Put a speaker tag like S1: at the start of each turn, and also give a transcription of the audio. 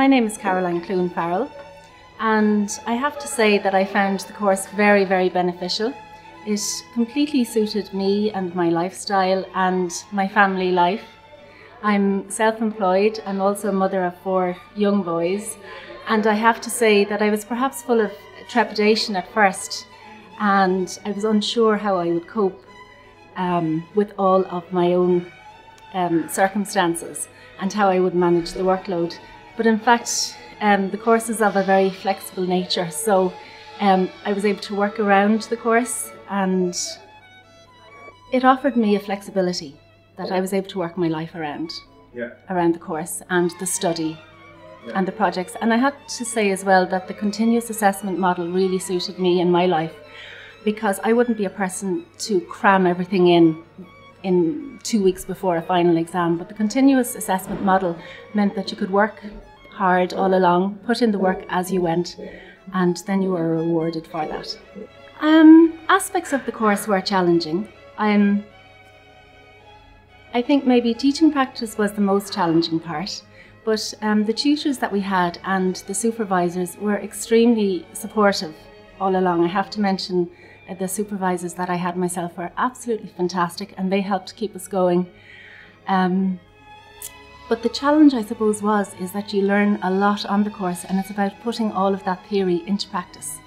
S1: my name is Caroline Clune Farrell, and I have to say that I found the course very, very beneficial. It completely suited me and my lifestyle and my family life. I'm self employed and also a mother of four young boys, and I have to say that I was perhaps full of trepidation at first, and I was unsure how I would cope um, with all of my own um, circumstances and how I would manage the workload. But in fact, um, the course is of a very flexible nature, so um, I was able to work around the course and it offered me a flexibility that I was able to work my life around,
S2: Yeah.
S1: around the course and the study
S2: Yeah.
S1: and the projects. And I had to say as well that the continuous assessment model really suited me in my life because I wouldn't be a person to cram everything in in two weeks before a final exam. But the continuous assessment model meant that you could work hard all along, put in the work as you went, and then you were rewarded for that. Um, aspects of the course were challenging. Um, I think maybe teaching practice was the most challenging part, but um, the tutors that we had and the supervisors were extremely supportive all along. I have to mention uh, the supervisors that I had myself were absolutely fantastic and they helped keep us going. Um, but the challenge, I suppose, was is that you learn a lot on the course and it's about putting all of that theory into practice.